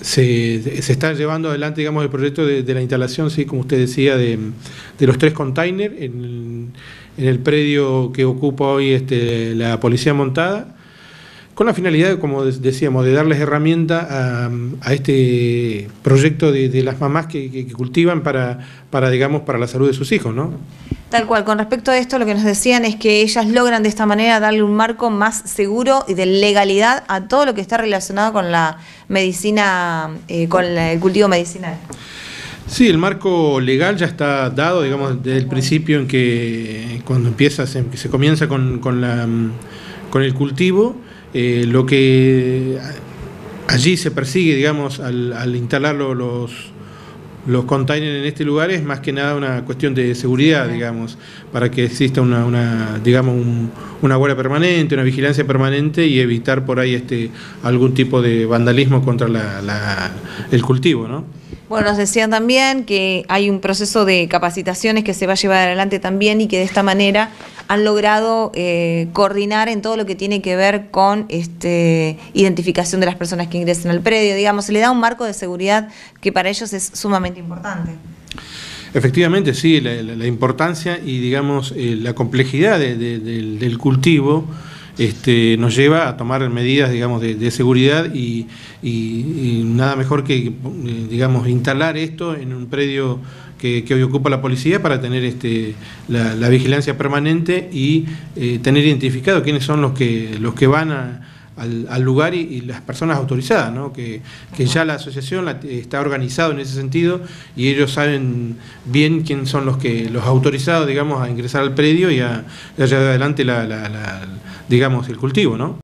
se, está llevando adelante, digamos, el proyecto de, la instalación, sí, como usted decía, de, de los tres containers en, el predio que ocupa hoy este, la policía montada, con la finalidad, como decíamos, de darles herramienta a, este proyecto de, las mamás que, que, cultivan para, para, digamos, para la salud de sus hijos, ¿no? Tal cual, con respecto a esto lo que nos decían es que ellas logran de esta manera darle un marco más seguro y de legalidad a todo lo que está relacionado con la medicina, eh, con el cultivo medicinal. Sí, el marco legal ya está dado, digamos, desde el principio en que cuando empieza, se, se comienza con, con, la, con el cultivo, eh, lo que allí se persigue, digamos, al, al instalarlo los los containers en este lugar es más que nada una cuestión de seguridad, digamos, para que exista una, una digamos, un, una guardia permanente, una vigilancia permanente y evitar por ahí este algún tipo de vandalismo contra la, la, el cultivo, ¿no? Bueno, nos decían también que hay un proceso de capacitaciones que se va a llevar adelante también y que de esta manera han logrado eh, coordinar en todo lo que tiene que ver con este, identificación de las personas que ingresan al predio. Digamos, se le da un marco de seguridad que para ellos es sumamente importante. Efectivamente, sí, la, importancia y digamos eh, la complejidad de, del cultivo este, nos lleva a tomar medidas digamos, de, seguridad y, nada mejor que digamos, instalar esto en un predio que, hoy ocupa la policía para tener este, la, la vigilancia permanente y eh, tener identificado quiénes son los que, los que van a al, al, lugar y, y, las personas autorizadas, ¿no? que, que, ya la asociación la, está organizado en ese sentido y ellos saben bien quiénes son los que los autorizados, digamos, a ingresar al predio y a, a llevar adelante la, la, digamos, el cultivo, ¿no?